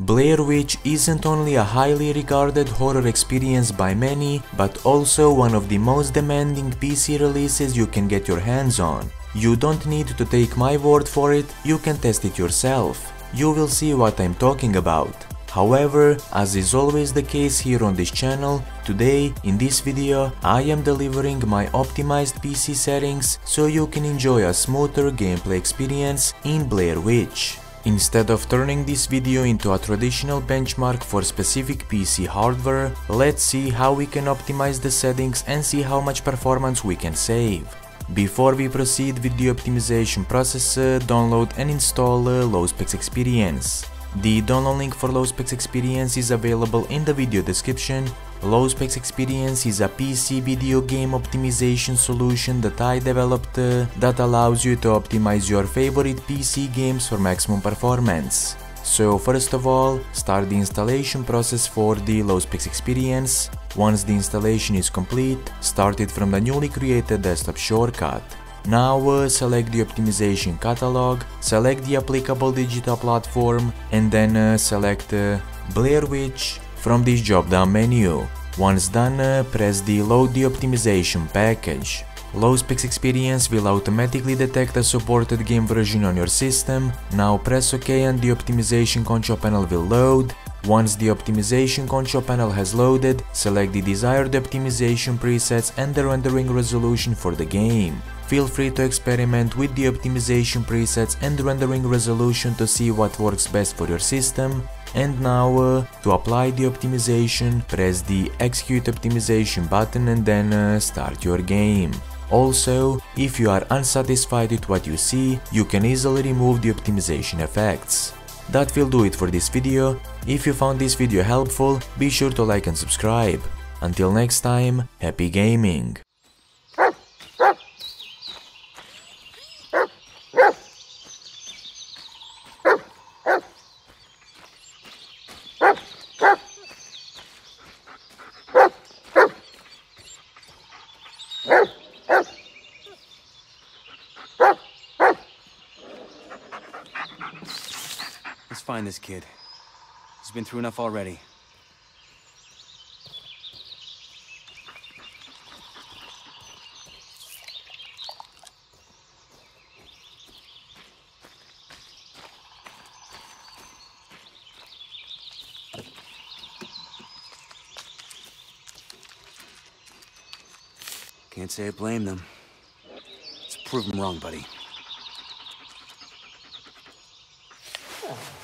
Blair Witch isn't only a highly regarded horror experience by many, but also one of the most demanding PC releases you can get your hands on. You don't need to take my word for it, you can test it yourself. You will see what I'm talking about. However, as is always the case here on this channel, today, in this video, I am delivering my optimized PC settings so you can enjoy a smoother gameplay experience in Blair Witch. Instead of turning this video into a traditional benchmark for specific PC hardware, let's see how we can optimize the settings and see how much performance we can save. Before we proceed with the optimization process, uh, download and install uh, LowSpecs Experience. The download link for LowSpecs Experience is available in the video description Low Specs Experience is a PC video game optimization solution that I developed uh, that allows you to optimize your favorite PC games for maximum performance. So first of all, start the installation process for the Low Specs Experience. Once the installation is complete, start it from the newly created desktop shortcut. Now uh, select the optimization catalog, select the applicable digital platform and then uh, select uh, Blair Witch from this drop-down menu. Once done, uh, press the Load the Optimization package. LowSpecs Experience will automatically detect a supported game version on your system. Now press OK and the optimization control panel will load. Once the optimization control panel has loaded, select the desired optimization presets and the rendering resolution for the game. Feel free to experiment with the optimization presets and rendering resolution to see what works best for your system. And now, uh, to apply the optimization, press the execute optimization button and then uh, start your game. Also, if you are unsatisfied with what you see, you can easily remove the optimization effects. That will do it for this video. If you found this video helpful, be sure to like and subscribe. Until next time, happy gaming! Let's find this kid. He's been through enough already. Can't say I blame them. Let's prove them wrong, buddy. Oh.